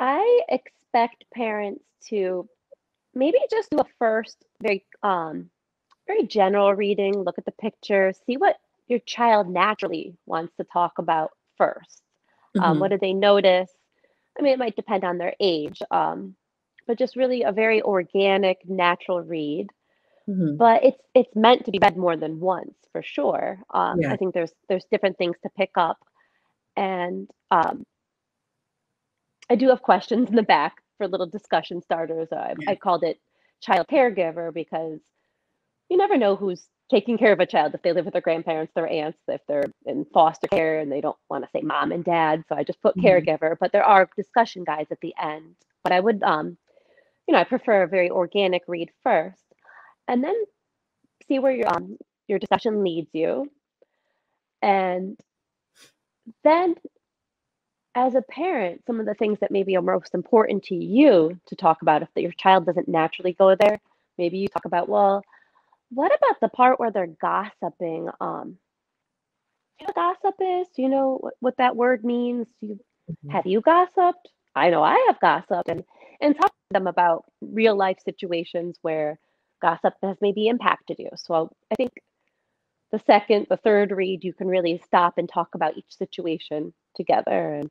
I expect parents to maybe just do a first very um very general reading, look at the picture, see what your child naturally wants to talk about first. Um, what Mhm. do they notice? I mean, it might depend on their age, um, but just really a very organic, natural read. Mhm. But it's it's meant to be read more than once for sure. Um, Yeah. I think there's there's different things to pick up, and um, I do have questions in the back for little discussion starters. I, Yeah. I called it child caregiver because you never know who's taking care of a child if they live with their grandparents, their aunts, if they're in foster care and they don't want to say mom and dad. So I just put Mhm. caregiver, but there are discussion guides at the end. But I would, um, you know, I prefer a very organic read first, and then see where your um your discussion leads you, and then as a parent, some of the things that maybe are most important to you to talk about if your child doesn't naturally go there, maybe you talk about, well, what about the part where they're gossiping? Um, do you know what gossip is? Do you know what, what that word means? Do you, Mhm. have you gossiped? I know I have gossiped, and and talk to them about real life situations where gossip has maybe impacted you. So I think the second, the third read, you can really stop and talk about each situation together, and